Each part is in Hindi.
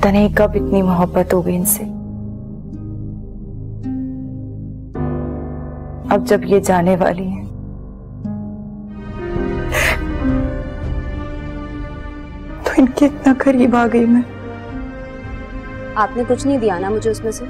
पता नहीं कब इतनी मोहब्बत हो गई इनसे। अब जब ये जाने वाली है। तो इनके इतना करीब आ गई मैं। आपने कुछ नहीं दिया ना मुझे उसमें से?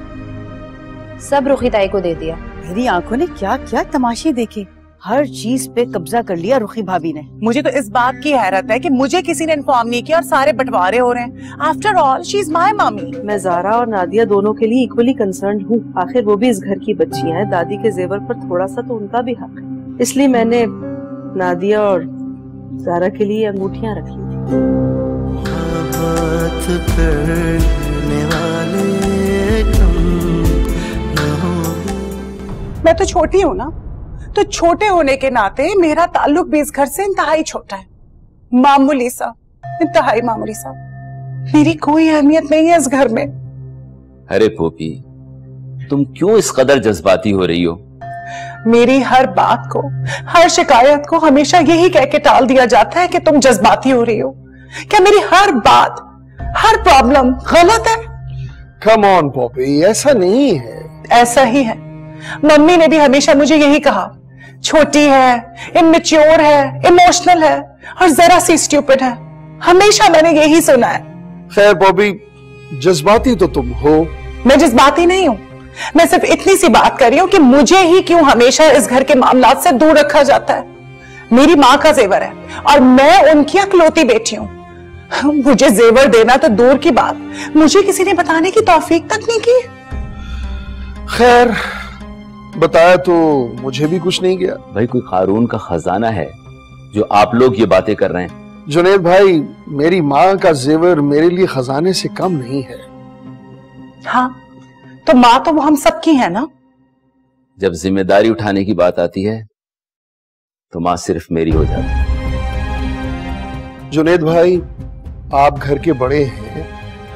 सब रुखी ताई को दे दिया। मेरी आँखों ने क्या क्या तमाशे देखे। हर चीज़ पे कब्जा कर लिया रुखी भाभी ने। मुझे तो इस बात की हैरत है कि मुझे किसी ने इन्फॉर्म नहीं किया और सारे बंटवारे हो रहे हैं। After all she is my मामी मैं जारा और नादिया दोनों के लिए इक्वली कंसर्न हूँ। आखिर वो भी इस घर की बच्चियाँ हैं। दादी के जेवर पर थोड़ा सा तो उनका भी हक है। इसलिए मैंने नादिया और जारा के लिए अंगूठिया रख ली मैं तो छोटी हूँ ना। तो छोटे होने के नाते मेरा ताल्लुक भी इस घर से इंतहाई छोटा है। मामूली सा इंतहाई मामूली सा। मेरी कोई अहमियत नहीं है इस घर में। अरे पोपी तुम क्यों इस कदर जज्बाती हो रही हो? मेरी हर बात को हर शिकायत को हमेशा यही कह के टाल दिया जाता है कि तुम जज्बाती हो रही हो। क्या मेरी हर बात हर प्रॉब्लम गलत है? कम ऑन पॉपी ऐसा नहीं है। ऐसा ही है। मम्मी ने भी हमेशा मुझे यही कहा। छोटी है इमेच्योर है इमोशनल है और जरा सी स्टूपिड है। हमेशा मैंने यही सुना है। खैर पॉपी जज्बाती तो तुम हो। मैं जज्बाती नहीं हूँ। मैं सिर्फ़ इतनी सी बात कर रही हूँ कि मुझे ही क्यों हमेशा इस घर के मामला से दूर रखा जाता है। मेरी माँ का जेवर है और मैं उनकी अकलौती बेटी हूँ। मुझे जेवर देना तो दूर की बात। मुझे किसी ने बताने की तौफीक तक नहीं की। खैर बताया तो मुझे भी कुछ नहीं गया। भाई कोई कानून का खजाना है जो आप लोग ये बातें कर रहे हैं? जुनेद भाई मेरी माँ का जेवर मेरे लिए खजाने से कम नहीं है। हाँ तो माँ तो वो हम सबकी है ना? जब ज़िम्मेदारी उठाने की बात आती है तो माँ सिर्फ़ मेरी हो जाती है। जुनेद भाई आप घर के बड़े हैं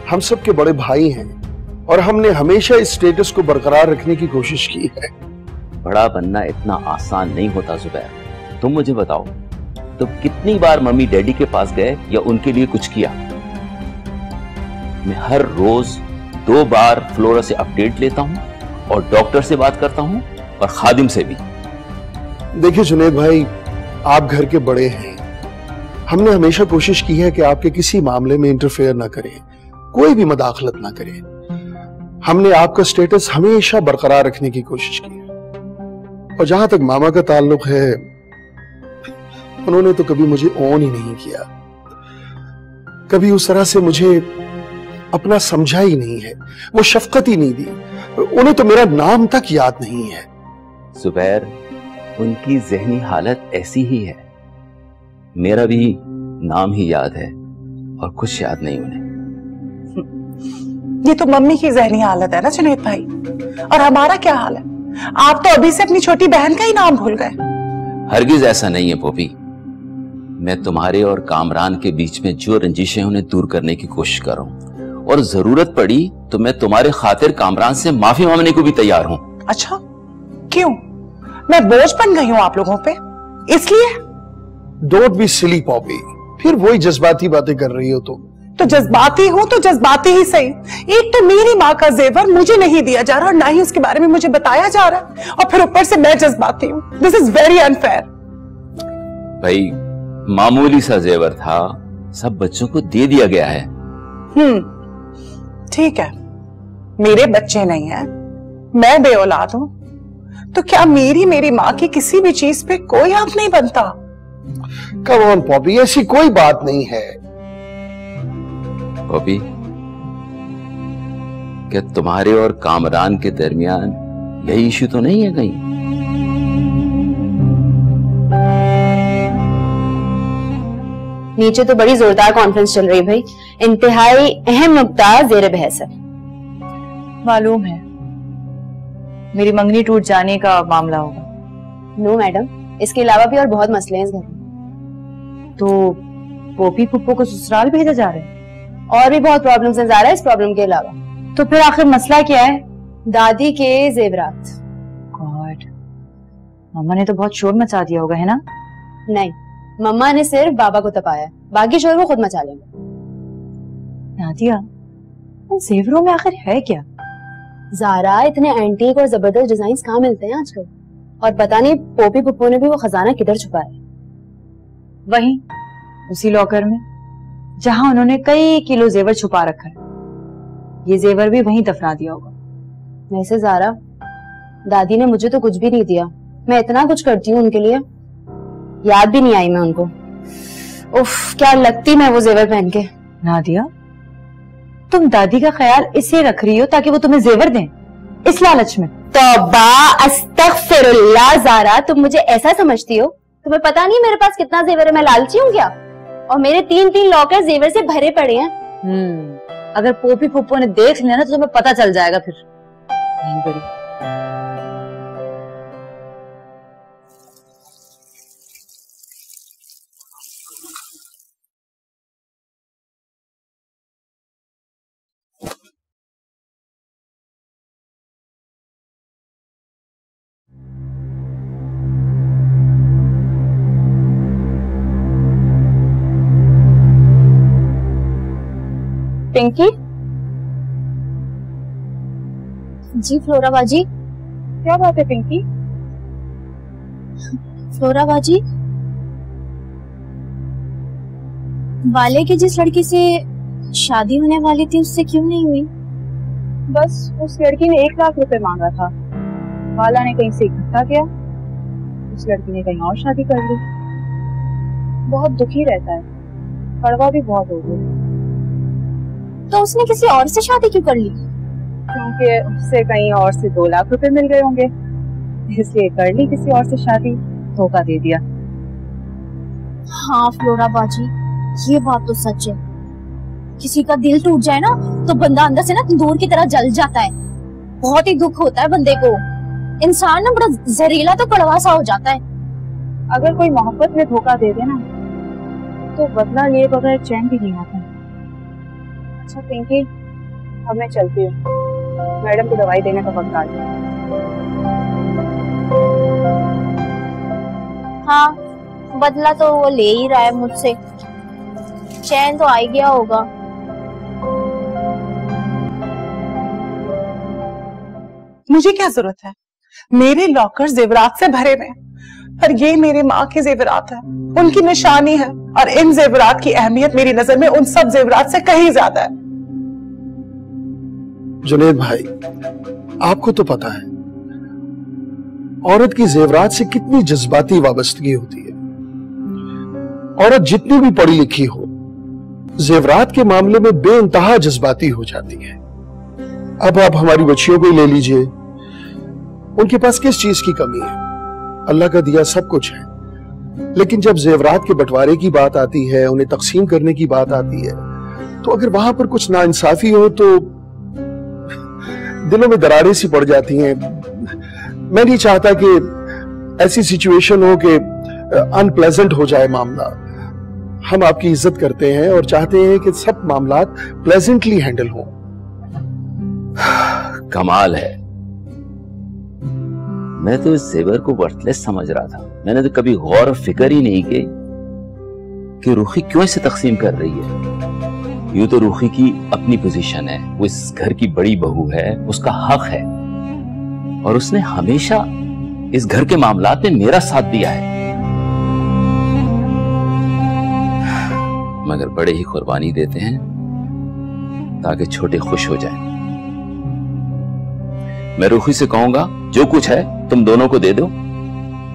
हम सब के बड़े भाई हैं और हमने हमेशा इस स्टेटस को बरकरार रखने की कोशिश की है। बड़ा बनना इतना आसान नहीं होता, जुबैर। तुम मुझे बताओ, तुम कितनी बार मम्मी डैडी के पास गए या उनके लिए कुछ किया? मैं हर रोज दो बार फ्लोरा से अपडेट लेता हूँ और डॉक्टर से बात करता हूँ और खादिम से भी। देखिए जुनेद भाई, आप घर के बड़े हैं। हमने हमेशा कोशिश की है कि आपके किसी मामले में इंटरफेयर ना करें, कोई भी मदाखलत ना करें। हमने आपका स्टेटस हमेशा बरकरार रखने की कोशिश की और जहाँ तक मामा का ताल्लुक है उन्होंने तो कभी मुझे ऑन ही नहीं किया। कभी उस तरह से मुझे अपना समझा ही नहीं है वो शफकत ही नहीं दी। उन्हें तो मेरा नाम तक याद नहीं है। जुबैर उनकी जहनी हालत ऐसी ही है। मेरा भी नाम ही याद है और कुछ याद नहीं उन्हें। ये तो मम्मी की जहनी हालत है ना जुनेद भाई? और हमारा क्या हाल है? आप तो अभी से अपनी छोटी बहन का ही नाम भूल गए। हरगिज ऐसा नहीं है पोपी। मैं तुम्हारे और कामरान के बीच में जो रंजिशें उन्हें दूर करने की कोशिश कर रहा हूँ। और ज़रूरत पड़ी तो मैं तुम्हारे खातिर कामरान से माफ़ी मांगने को भी तैयार हूँ। अच्छा क्यों? मैं बोझ बन गई हूँ आप लोगों पे। इसलिए? डोंट बी सिली पॉपी फिर वही जज्बाती बातें कर रही हो तुम। तो जज्बाती हूँ तो जज्बाती ही सही। एक तो मेरी माँ का जेवर मुझे नहीं दिया जा रहा और ना ही उसके बारे में मुझे बताया जा रहा और फिर ऊपर से मैं जज्बाती हूँ। दिस इज़ वेरी अनफेयर भाई मामूली सा जेवर था। सब बच्चों को दे दिया गया है। हम्म ठीक है। मेरे बच्चे नहीं है। मैं बे औलाद हूँ। तो क्या मेरी मेरी माँ की किसी भी चीज़ पे कोई हक नहीं बनता? कम ऑन पॉपी ऐसी कोई बात नहीं है। पॉपी क्या तुम्हारे और कामरान के दरमियान यही इशू तो नहीं है कहीं? नीचे तो बड़ी जोरदार कॉन्फ्रेंस चल रही है भाई। इंतहाई अहम नुकता जेर बहस है। मालूम है। मेरी मंगनी टूट जाने का मामला होगा। नो मैडम इसके अलावा भी और बहुत मसले हैं इस घर में। तो पोपी पुप्पो को ससुराल भेजा जा रहा है? और भी बहुत प्रॉब्लम्स हैं ज़ारा इस प्रॉब्लम के अलावा। तो फिर आखिर मसला क्या है? दादी के जेवरात। गॉड मम्मा ने तो बहुत शोर मचा दिया होगा है ना? नहीं मम्मा ने सिर्फ़ बाबा को तपाया। बाकी शोर वो खुद मचा लेंगे। नादिया इन जेवरों में आखिर है क्या? जारा इतने एंटीक और ज़बरदस्त डिज़ाइन कहाँ मिलते हैं आजकल? और पता नहीं पोपी पप्पो ने भी वो खजाना किधर छुपा है। वही उसी लॉकर में। जहाँ उन्होंने कई किलो जेवर छुपा रखा है। ये जेवर भी वहीं दफना दिया होगा। वैसे जारा दादी ने मुझे तो कुछ भी नहीं दिया। मैं इतना कुछ करती हूँ उनके लिए। याद भी नहीं आई मैं उनको। उफ क्या लगती मैं वो जेवर पहन के। नादिया तुम दादी का ख्याल इससे रख रही हो ताकि वो तुम्हें जेवर दें? इस लालच में। तौबा अस्तगफिरुल्लाह जारा तुम मुझे ऐसा समझती हो? तुम्हें पता नहीं मेरे पास कितना जेवर है? मैं लालची हूँ क्या? और मेरे तीन तीन लॉकर जेवर से भरे पड़े हैं। हम्म अगर पोपी पुप्पो ने देख लिया ना तो तुम्हें पता चल जाएगा फिर। नहीं पिंकी? जी फ्लोरा बाजी। क्या बात है पिंकी? फ्लोरा बाजी? वाले की जिस लड़की से शादी होने वाली थी उससे क्यों नहीं हुई? बस उस लड़की ने एक लाख रुपए मांगा था। वाला ने कहीं से इकट्ठा किया। उस लड़की ने कहीं और शादी कर ली। बहुत दुखी रहता है। कड़वा भी बहुत हो गई तो उसने किसी और से शादी क्यों कर ली? क्योंकि उससे कहीं और से दो लाख रुपए मिल गए होंगे। इसलिए कर ली किसी और से शादी धोखा दे दिया। हाँ फ्लोरा बाजी ये बात तो सच है। किसी का दिल टूट जाए ना तो बंदा अंदर से ना तंदूर की तरह जल जाता है। बहुत ही दुख होता है बंदे को। इंसान ना बड़ा जहरीला तो कड़वा सा हो जाता है। अगर कोई मोहब्बत में धोखा दे दे ना तो बदला लिए बगैर चैन भी नहीं आता। अच्छा पिंकी अब मैं चलती हूँ। मैडम को दवाई देने का वक्त आ गया। हाँ बदला तो वो ले ही रहा है मुझसे। चैन तो आ ही गया होगा। मुझे क्या ज़रूरत है? मेरे लॉकर जेवरात से भरे हुए हैं। पर ये मेरे माँ के जेवरात है। उनकी निशानी है और इन जेवरात की अहमियत मेरी नज़र में उन सब जेवरात से कहीं ज़्यादा है। जुनेद भाई, आपको तो पता है, औरत की जेवरात से कितनी जज्बाती वाबस्तगी होती है। औरत जितनी भी पढ़ी लिखी हो, जेवरात के मामले में बेइंतहा जज्बाती हो जाती है। अब आप हमारी बच्चियों को ही ले लीजिए। उनके पास किस चीज़ की कमी है? अल्लाह का दिया सब कुछ है। लेकिन जब जेवरात के बंटवारे की बात आती है, उन्हें तकसीम करने की बात आती है तो अगर वहाँ पर कुछ नाइंसाफी हो तो दिलों में दरारें सी पड़ जाती हैं। मैं नहीं चाहता कि ऐसी सिचुएशन हो कि अनप्लेजेंट हो जाए मामला। हम आपकी इज़्ज़त करते हैं और चाहते हैं कि सब मामला प्लेजेंटली हैंडल हो। कमाल है। मैं तो इस जेवर को वर्थलेस समझ रहा था। मैंने तो कभी गौर और फ़िक्र ही नहीं की कि रूखी क्यों इसे तकसीम कर रही है। यूँ तो रूखी की अपनी पोजीशन है, वो इस घर की बड़ी बहू है, उसका हक है। और उसने हमेशा इस घर के मामलात में मेरा साथ दिया है। मगर बड़े ही कुर्बानी देते हैं, ताकि छोटे खुश हो जाएँ। मैं रूखी से कहूँगा, जो कुछ है तुम दोनों को दे दो।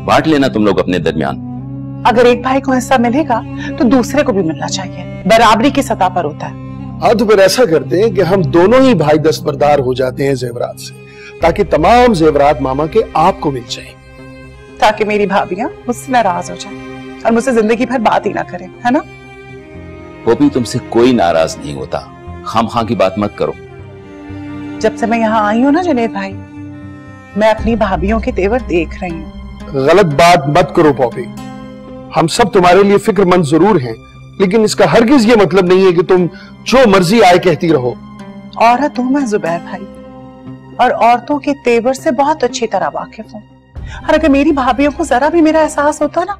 बांट लेना तुम लोग अपने दरमियान। अगर एक भाई को हिस्सा मिलेगा तो दूसरे को भी मिलना चाहिए। बराबरी की सतह पर होता है। हाँ तो फिर ऐसा करते हैं कि हम दोनों ही भाई दस्तबरदार हो जाते हैं जेवरात से ताकि तमाम जेवरात मामा के आपको मिल जाए। ताकि मेरी भाभियाँ मुझसे नाराज़ हो जाए और मुझसे ज़िंदगी भर बात ही ना करें है ना? पोपी तुमसे कोई नाराज़ नहीं होता। खाम खां की बात मत करो। जब से मैं यहाँ आई हूँ ना जुनेद भाई मैं अपनी भाभीियों के तेवर देख रही हूँ। गलत बात मत करो पॉपी। हम सब तुम्हारे लिए फिक्रमंद ज़रूर हैं लेकिन इसका हरगिज ये मतलब नहीं है कि तुम जो मर्ज़ी आए कहती रहो। औरत हूँ मैं जुबैर भाई। और औरतों के तेवर से बहुत अच्छी तरह वाकिफ हूँ। और अगर मेरी भाभीियों को जरा भी मेरा एहसास होता ना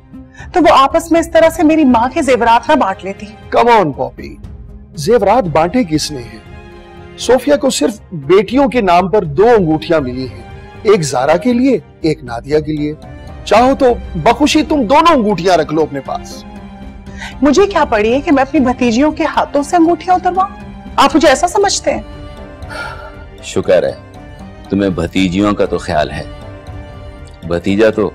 तो वो आपस में इस तरह से मेरी माँ के जेवरात ना बांट लेती। Come on Poppy. जेवरात बांटे किसने हैं? सोफिया को सिर्फ़ बेटियों के नाम पर दो अंगूठियाँ मिली हैं। एक जारा के लिए एक नादिया के लिए। चाहो तो बखुशी तुम दोनों अंगूठिया रख लो अपने पास। मुझे क्या पड़ी है कि मैं अपनी भतीजियों के हाथों से अंगूठियाँ उतरवाऊं? आप मुझे ऐसा समझते हैं? शुक्र है तुम्हें भतीजियों का तो ख्याल है। भतीजा तो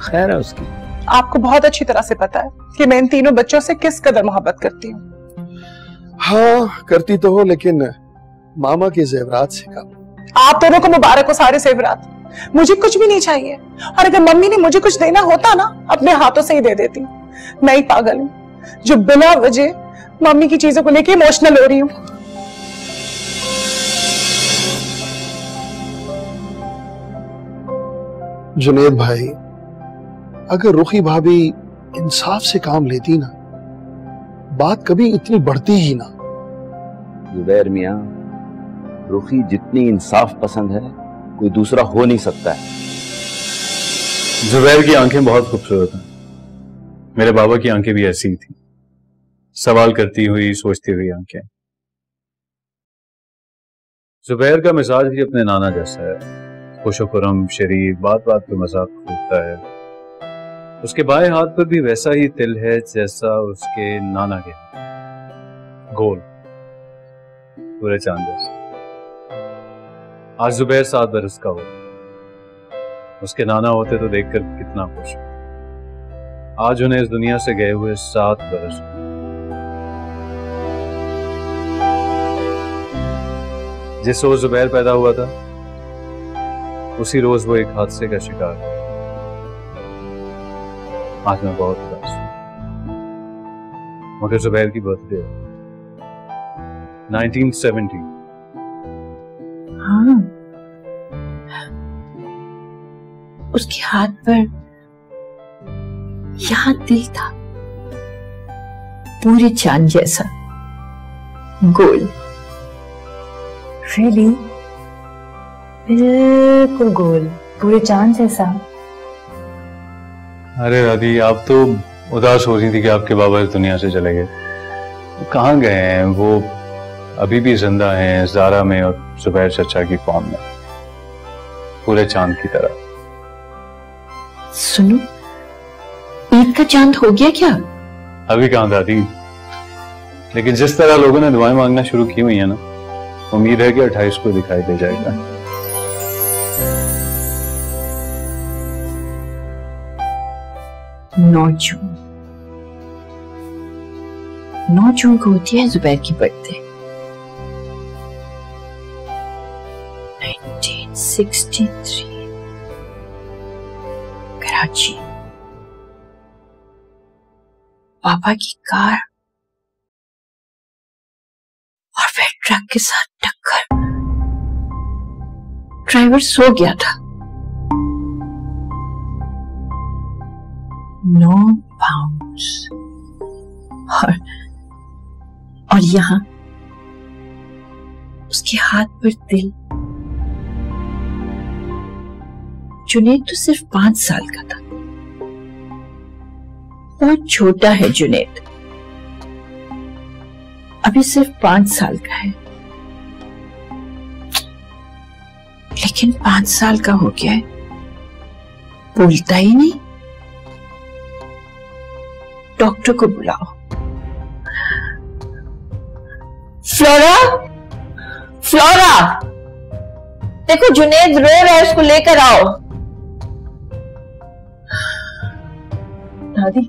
खैर है उसकी। आपको बहुत अच्छी तरह से पता है कि मैं इन तीनों बच्चों से किस कदर मोहब्बत करती हूँ। हाँ करती तो हो लेकिन मामा के जेवरात से कम। आप दोनों को मुबारक हो सारे सेवरात। मुझे कुछ भी नहीं चाहिए। और अगर मम्मी ने मुझे कुछ देना होता ना अपने हाथों से ही दे देती। मैं ही पागल हूँ जो बिना वजह मम्मी की चीज़ों को लेके इमोशनल हो रही हूँ। जुनेद भाई अगर रुखी भाभी इंसाफ से काम लेती ना बात कभी इतनी बढ़ती ही ना। जुबैर मियाँ रुखी जितनी इंसाफ पसंद है, कोई दूसरा हो नहीं सकता है। जुबैर की आँखें बहुत खूबसूरत हैं। मेरे बाबा की आँखें भी ऐसी ही थी। सवाल करती हुई, सोचती हुई आँखें। जुबैर का मिजाज भी अपने नाना जैसा है। खुशुकुरम, शरीफ बात बात पे मज़ाक खूबता है। उसके बाएँ हाथ पर भी वैसा ही तिल है जैसा उसके नाना के गोल। पूरे चाँद जैसे। आज जुबैर सात बरस का हो उसके नाना होते तो देखकर कितना खुश आज उन्हें इस दुनिया से गए हुए सात बरस जिस रोज जुबैर पैदा हुआ था, उसी रोज वो एक हादसे का शिकार आज मैं बहुत उदास हूँ। मगर जुबैर की बर्थडे है। 1970 हाथ पर यहाँ दिल था। पूरे चाँद जैसा। गोल। रियली बिल्कुल गोल। पूरे चाँद जैसा। अरे दादी आप तो उदास हो रही थी कि आपके बाबा इस दुनिया से चले गए। कहाँ गए हैं? वो अभी भी ज़िंदा हैं जारा में और जुबैर चचा की फॉर्म में। पूरे चाँद की तरह। सुनो ईद का चाँद हो गया क्या? अभी कहाँ दादी? लेकिन जिस तरह लोगों ने दुआएँ मांगना शुरू की हुई है ना उम्मीद है कि अट्ठाईस को दिखाई दे जाएगा। नौ जून। नौ जून को होती है जुबैर की बर्थडे। 1963 कराची पापा की कार और फिर ट्रक के साथ टक्कर। ड्राइवर सो गया था। नो पाउंड्स और और यहाँ उसके हाथ पर दिल जुनेद तो सिर्फ़ पाँच साल का था। बहुत छोटा है जुनेद। अभी सिर्फ़ पाँच साल का है। लेकिन पाँच साल का हो गया है। बोलता ही नहीं। डॉक्टर को बुलाओ। फ्लोरा! फ्लोरा! देखो, जुनेद रो रहा है, उसको लेकर आओ। दादी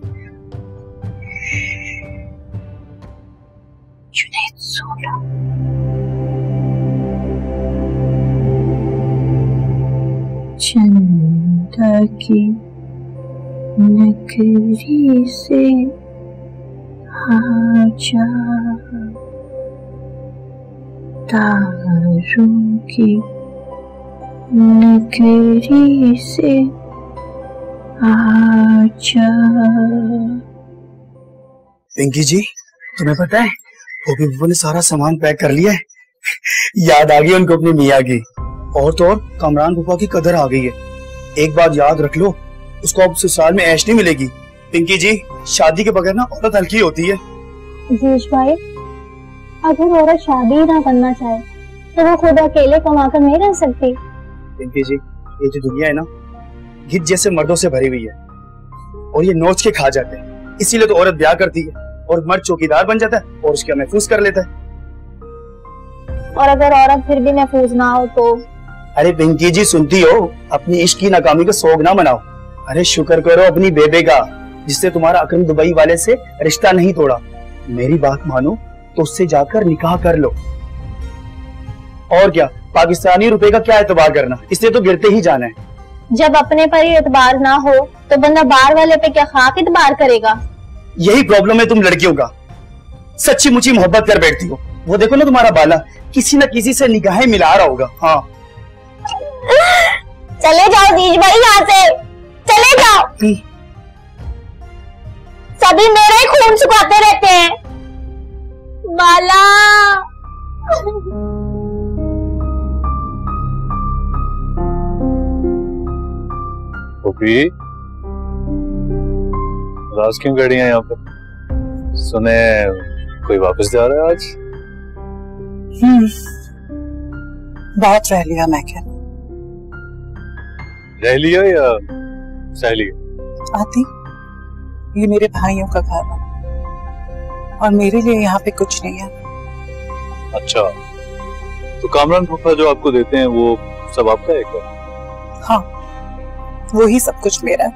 जुनेद सो चंदा की नगरी से आजा तारों की नगरी से आजा पिंकी जी तुम्हें पता है गोपी बुआ ने सारा सामान पैक कर लिया है। याद आ गई उनको अपनी मियाँ की। और तो और कमरान बुआ की कदर आ गई है। एक बात याद रख लो उसको अब ससुराल में ऐश नहीं मिलेगी। पिंकी जी शादी के बगैर ना औरत हल्की होती है। जीश भाई अगर औरत शादी ही ना करना चाहे तो वो खुद अकेले कमाकर नहीं रह सकती। पिंकी जी ये जो दुनिया है ना गिद्ध जैसे मर्दों से भरी हुई है। और ये नोच के खा जाते हैं। इसीलिए तो औरत ब्याह करती है और मर्द चौकीदार बन जाता है और उसका महफूज कर लेता है। और अगर औरत फिर भी महफूज ना हो तो? अरे पिंकी जी सुनती हो अपनी इश्क की नाकामी का सोग ना मनाओ। अरे शुक्र करो अपनी बेबे का जिससे तुम्हारा अक्रम दुबई वाले से रिश्ता नहीं तोड़ा। मेरी बात मानो तो उससे जाकर निकाह कर लो। और क्या पाकिस्तानी रुपए का क्या एतबार करना? इससे तो गिरते ही जाना है। जब अपने पर ही एतबार ना हो तो बंदा बाहर वाले पे क्या खाक एतबार करेगा? यही प्रॉब्लम है तुम लड़कियों का। सच्ची मुची मोहब्बत कर बैठती हो। वो देखो ना तुम्हारा बाला किसी न किसी से निगाहें मिला रहा होगा। हाँ। चले जाओ दीज भाई यहाँ से। चले जाओ। सभी मेरे ही खून सुखाते रहते हैं। बाला। गोपी राज क्यों खड़ी है यहाँ पर सुने कोई वापस जा रहा है आज? हम्म। बहुत रह लिया मैं क्या? रह लिया या सह लिया? आती ये मेरे भाइयों का घर है। और मेरे लिए यहाँ पे कुछ नहीं है। अच्छा। तो कामरान फूफा जो आपको देते हैं वो सब आपका है क्या? हाँ। वो ही सब कुछ मेरा है।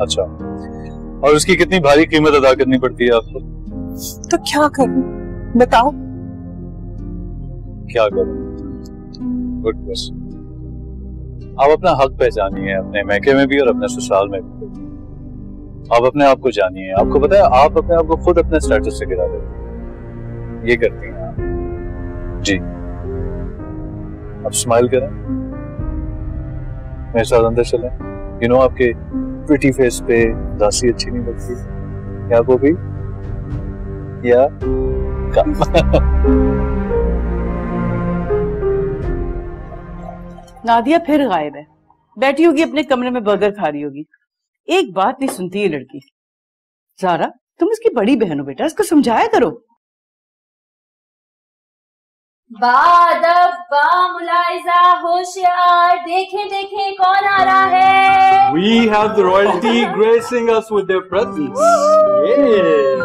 अच्छा। और उसकी कितनी भारी कीमत अदा करनी पड़ती है आपको? तो क्या करूँ? बताओ। क्या करूँ? गुड क्वेश्चन आप अपना हक पहचानिए अपने मैके में भी और अपने ससुराल में भी। आप अपने आप को जानिए। आपको पता है आप अपने आप को खुद अपने स्टेटस से गिरा देते ये करती हैं आप। जी। आप स्माइल करें। मेरे साथ अंदर चलें। यू नो आपके प्रिटी फेस पे उदासी अच्छी नहीं लगती। क्या वो भी? या नादिया फिर गायब है। बैठी होगी अपने कमरे में बर्गर खा रही होगी। एक बात नहीं सुनती ये लड़की। जारा तुम इसकी बड़ी बहन हो बेटा इसको समझाया करो। बादब्बा मुलाइजा होशियार देखें देखें कौन आ रहा है। We have the royalty gracing us with their presence. Yeah.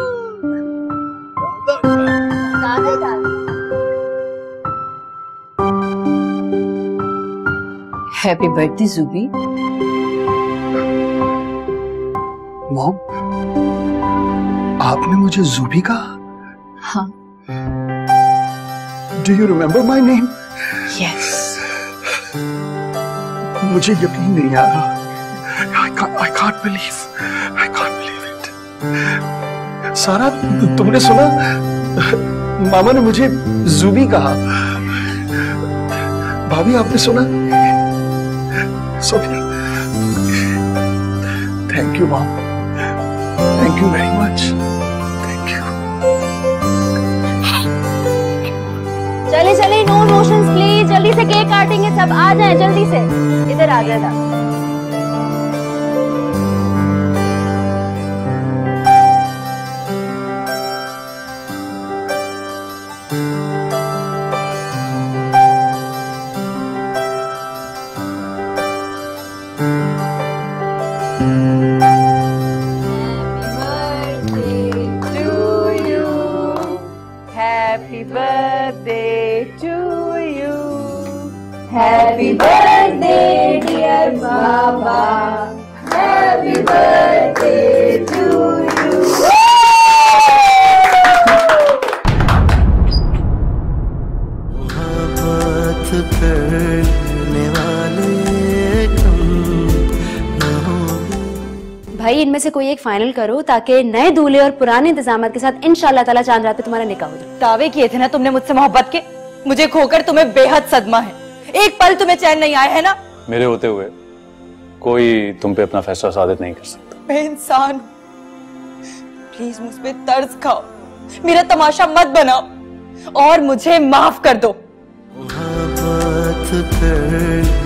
दादा दादी हैप्पी बर्थडे जुबी मॉम आपने मुझे जूबी कहा? हाँ। Do you remember my name yes मुझे यकीन नहीं आ रहा। I can't believe, I can't believe it. सारा तुमने सुना? मामा ने मुझे जूबी कहा। भाभी आपने सुना? Sophia thank you mom thank you very much चले चले नो मोशन प्लीज़ जल्दी से केक काटेंगे, सब आ जाए, जल्दी से। इधर आ जाए करने वाले कम भाई इनमें से कोई एक फाइनल करो ताकि नए दूल्हे और पुराने इंतज़ाम के साथ इंशाल्लाह ताला चाँद रात पे तुम्हारा निकाह हो जाए। दावे किए थे ना तुमने मुझसे मोहब्बत के? मुझे खोकर तुम्हें बेहद सदमा है। एक पल तुम्हें चैन नहीं आया है ना? मेरे होते हुए कोई तुम पे अपना फैसला साबित नहीं कर सकता। मैं इंसान प्लीज़ मुझ पे तर्ज खाओ। मेरा तमाशा मत बनाओ। और मुझे माफ़ कर दो। बात करने वाले